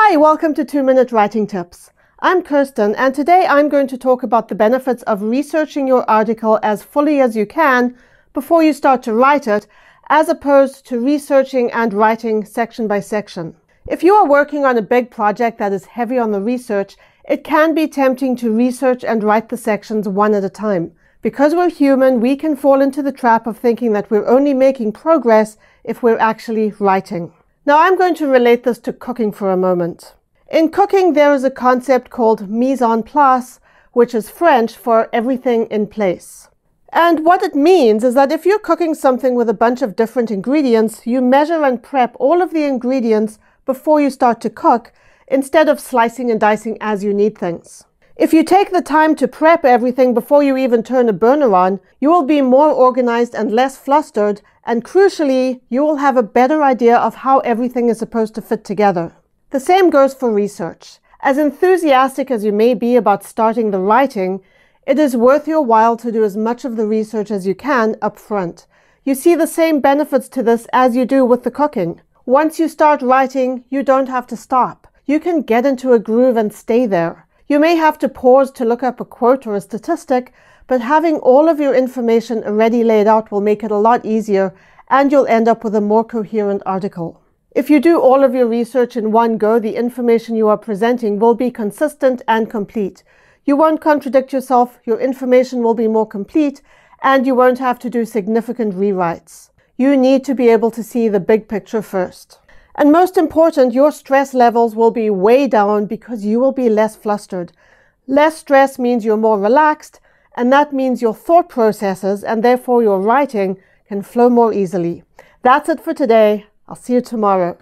Hi, welcome to 2 Minute Writing Tips. I'm Kirsten, and today I'm going to talk about the benefits of researching your article as fully as you can before you start to write it, as opposed to researching and writing section by section. If you are working on a big project that is heavy on the research, it can be tempting to research and write the sections one at a time. Because we're human, we can fall into the trap of thinking that we're only making progress if we're actually writing. Now I'm going to relate this to cooking for a moment. In cooking, there is a concept called mise en place, which is French for everything in place. And what it means is that if you're cooking something with a bunch of different ingredients, you measure and prep all of the ingredients before you start to cook, instead of slicing and dicing as you need things. If you take the time to prep everything before you even turn a burner on, you will be more organized and less flustered, and crucially, you will have a better idea of how everything is supposed to fit together. The same goes for research. As enthusiastic as you may be about starting the writing, it is worth your while to do as much of the research as you can up front. You see the same benefits to this as you do with the cooking. Once you start writing, you don't have to stop. You can get into a groove and stay there. You may have to pause to look up a quote or a statistic, but having all of your information already laid out will make it a lot easier and you'll end up with a more coherent article. If you do all of your research in one go, the information you are presenting will be consistent and complete. You won't contradict yourself, your information will be more complete, and you won't have to do significant rewrites. You need to be able to see the big picture first. And most important, your stress levels will be way down because you will be less flustered. Less stress means you're more relaxed, and that means your thought processes and therefore your writing can flow more easily. That's it for today. I'll see you tomorrow.